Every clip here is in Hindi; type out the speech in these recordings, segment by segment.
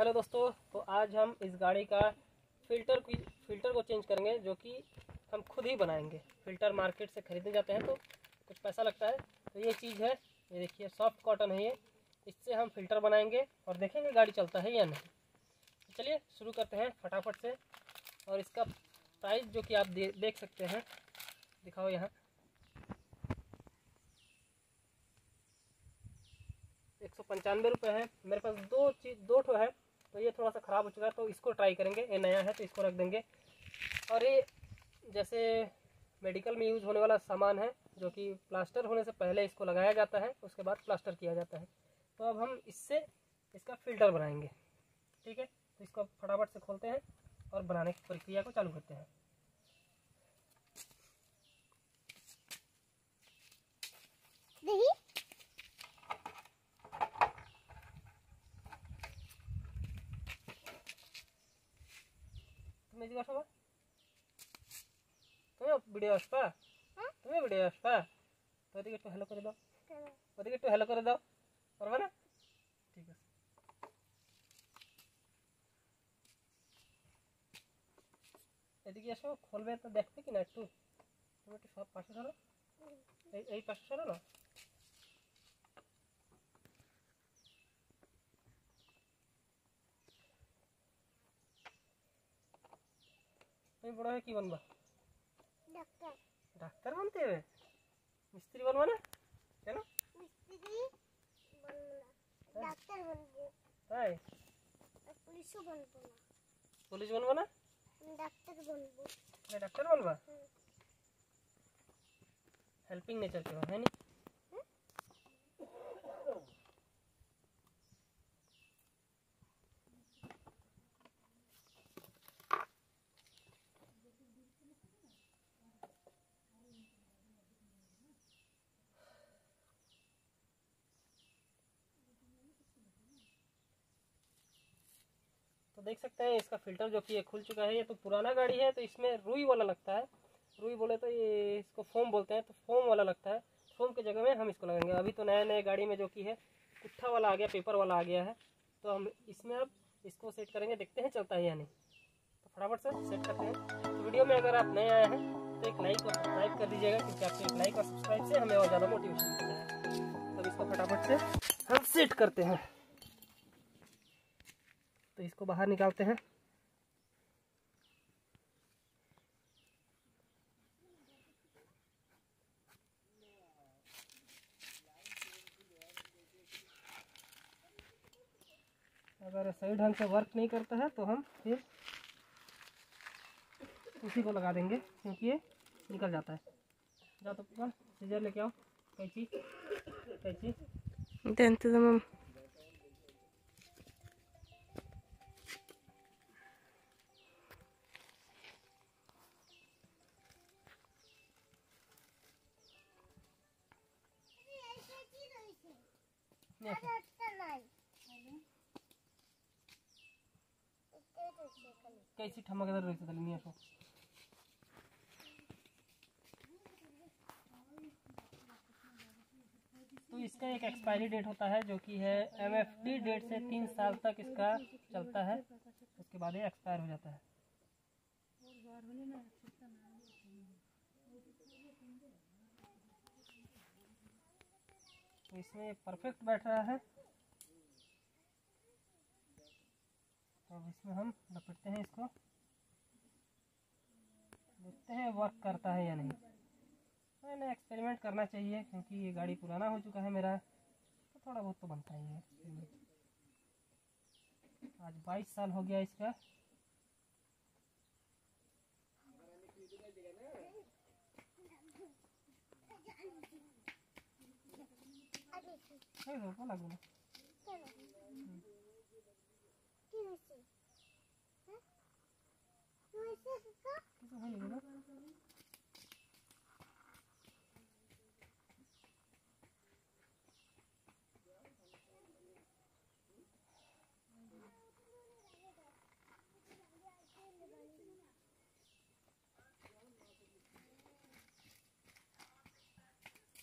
हेलो दोस्तों तो आज हम इस गाड़ी का फ़िल्टर की फ़िल्टर को चेंज करेंगे जो कि हम खुद ही बनाएँगे। फ़िल्टर मार्केट से ख़रीदने जाते हैं तो कुछ पैसा लगता है। तो ये चीज़ है ये देखिए सॉफ्ट कॉटन है ये। इससे हम फ़िल्टर बनाएँगे और देखेंगे गाड़ी चलता है या नहीं। तो चलिए शुरू करते हैं फटाफट से। और इसका प्राइस जो कि आप दे, देख सकते हैं। दिखाओ यहाँ। एक सौ पंचानवे रुपये है। मेरे पास दो चीज़ दो ठो है। तो ये थोड़ा सा ख़राब हो चुका है तो इसको ट्राई करेंगे। ये नया है तो इसको रख देंगे। और ये जैसे मेडिकल में यूज़ होने वाला सामान है, जो कि प्लास्टर होने से पहले इसको लगाया जाता है, उसके बाद प्लास्टर किया जाता है। तो अब हम इससे इसका फ़िल्टर बनाएँगे। ठीक है? तो इसको फटाफट से खोलते हैं और बनाने की प्रक्रिया को चालू करते हैं। তুমি এদিকে আসো তুমিও ভিডিও আসবা? তুমি ভিডিও আসবা? তো ওদিকে একটু হ্যালো করে দাও। ওদিকে একটু হ্যালো করে দাও। পারবে না? ঠিক আছে। এদিকে এসো, খুলবে তো দেখবে কি না একটু। তুমি একটু সব পাশে এই এই পাশে সরো না? তুমি বড় হয়ে কি বানবা? ডাক্তার। ডাক্তার বানতে হবে? মিস্ত্রি বানবা না? কেন? মিস্ত্রি ডাক্তার বলব তাই? পুলিশও না। পুলিশ বানবা না? ডাক্তার বলব ডাক্তার বানবা? হেল্পিং নেচার के हो तो देख सकते हैं इसका फ़िल्टर जो कि ये खुल चुका है, ये तो पुराना गाड़ी है तो इसमें रुई वाला लगता है। रुई बोले तो ये इसको फोम बोलते हैं तो फोम वाला लगता है। फोम की जगह में हम इसको लगाएँगे। अभी तो नए नए गाड़ी में जो कि है कुट्ठा वाला आ गया पेपर वाला आ गया है। तो हम इसमें अब इसको सेट करेंगे, देखते हैं चलता है या नहीं। तो फटाफट से सेट करते हैं। तो वीडियो में अगर आप नए आए हैं तो एक लाइक और सब्सक्राइब कर दीजिएगा, क्योंकि आपके एक लाइक और सब्सक्राइब से हमें और ज़्यादा मोटिवेशन मिलता है। तो इसको फटाफट से हम सेट करते हैं। तो इसको बाहर निकालते हैं। अगर सही ढंग से वर्क नहीं करता है तो हम फिर उसी को लगा देंगे, क्योंकि ये निकल जाता है। जाओ तो सीजर लेके आओ। कैची कैची कैसी ठमकदार रही ताहले নিয়ে আসো तो इसका एक एक्सपायरी डेट होता है जो कि है एम एफ डी डेट से तीन साल तक इसका चलता है उसके बाद ये एक्सपायर हो जाता है इसमें परफेक्ट बैठ रहा है। तो अब इसमें हम लपेटते हैं इसको। देखते हैं वर्क करता है या नहीं। मैंने एक्सपेरिमेंट करना चाहिए क्योंकि ये गाड़ी पुराना हो चुका है मेरा। तो थोड़ा बहुत तो बनता ही है। आज 22 साल हो गया इसका। এই রোপও লাগবে না কেন কি হয়েছে হ্যাঁ কি হয়েছে কাকা কিছু হয়নি না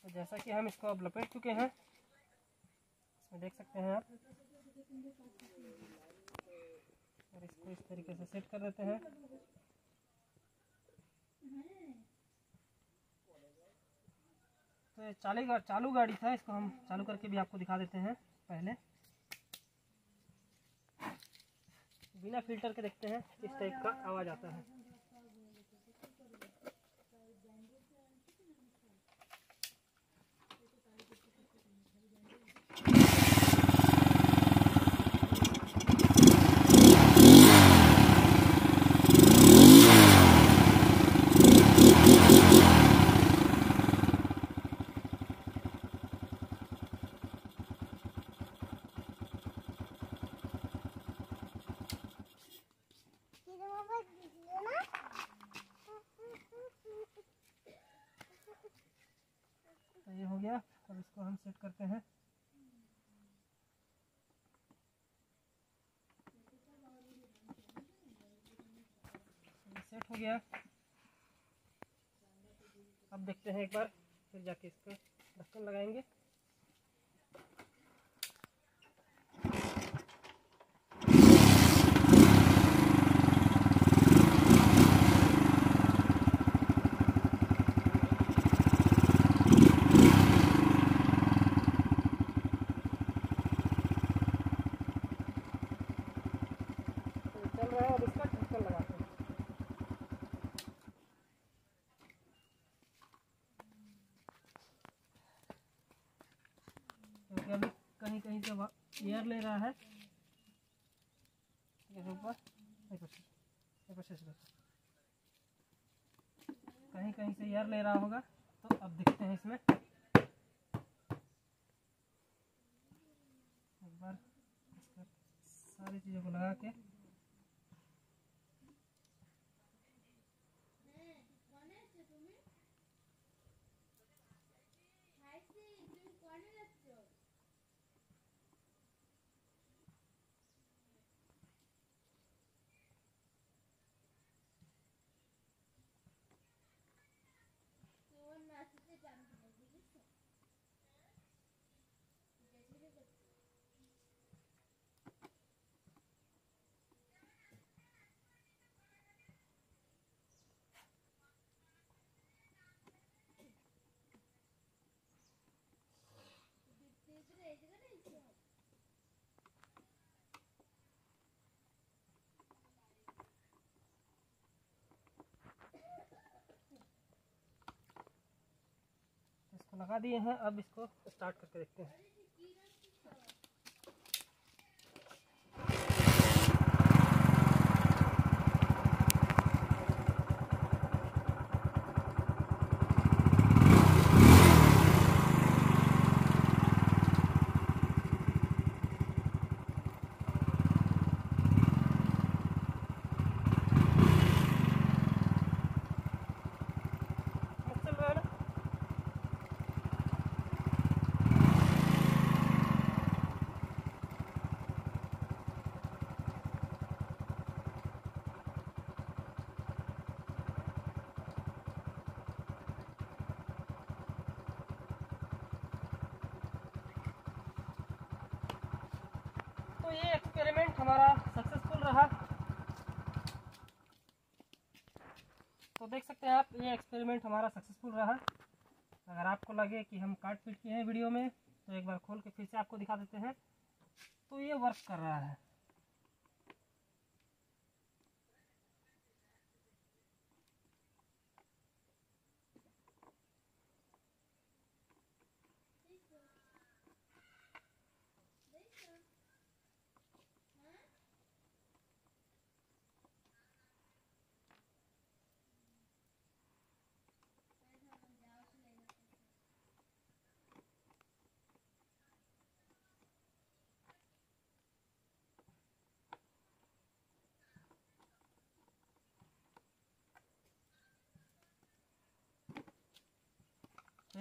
तो जैसा कि हम इसको अब लपेट चुके हैं इसमें देख सकते हैं आप। और इसको इस तरीके से सेट कर देते हैं। तो ये चाली गा, चालू गाड़ी था इसको हम चालू करके भी आपको दिखा देते हैं पहले। बिना फ़िल्टर के देखते हैं किस टाइप का आवाज़ आता है फिर मोबाइल दीजिए ना तो ये हो गया हम सेट करते हैं। सेट हो गया। अब देखते हैं एक बार, फिर जाके इसका ढक्कन लगाएँगे तो ये चल रहा है अब इसका ढक्कन लगाते हैं क्योंकि अभी कहीं कहीं से एयर ले रहा है। कहीं कहीं से एयर ले रहा होगा तो अब देखते हैं इसमें एक बार सारी चीज़ों को लगा के इसको लगा दिए हैं। अब इसको स्टार्ट करके देखते हैं मस्त चल रहा है ना तो ये एक्सपेरिमेंट हमारा सक्सेसफुल रहा। तो देख सकते हैं आप, ये एक्सपेरिमेंट हमारा सक्सेसफुल रहा। अगर आपको लगे कि हम काट पीट किए हैं वीडियो में तो एक बार खोल के फिर से आपको दिखा देते हैं। तो ये वर्क कर रहा है।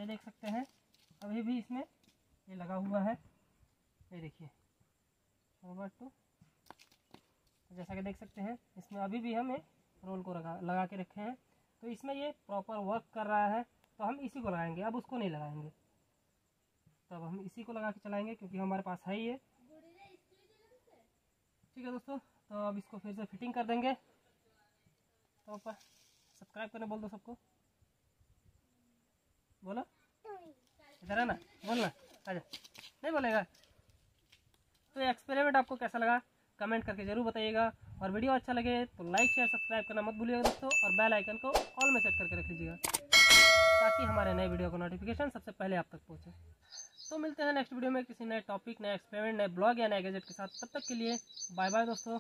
देख सकते हैं। अभी भी इसमें ये लगा हुआ है। ये देखिए। फॉरवर्ड टू जैसा कि देख सकते हैं, इसमें अभी भी हम रोल को लगा लगा के रखे हैं। तो इसमें ये प्रॉपर वर्क कर रहा है। तो हम इसी को लगाएँगे। अब उसको नहीं लगाएँगे। तब हम इसी को लगा के चलाएँगे क्योंकि हमारे पास है ही है ठीक है दोस्तों तो अब इसको फिर से फिटिंग कर देंगे। तो सब्सक्राइब करने बोल दो सबको। बोलो? इधर ना बोलना, आजा। नहीं बोलेगा। तो एक्सपेरिमेंट आपको कैसा लगा? कमेंट करके ज़रूर बताइएगा। और वीडियो अच्छा लगे तो लाइक शेयर सब्सक्राइब करना मत भूलिएगा दोस्तों। और बेल आइकन को ऑल में सेट करके रख लीजिएगा। ताकि हमारे नए वीडियो का नोटिफिकेशन सबसे पहले आप तक पहुँचे। तो मिलते हैं नेक्स्ट वीडियो में किसी नए टॉपिक नए एक्सपेरिमेंट नए ब्लॉग या नए गैजेट के साथ। तब तक के लिए बाय बाय दोस्तों।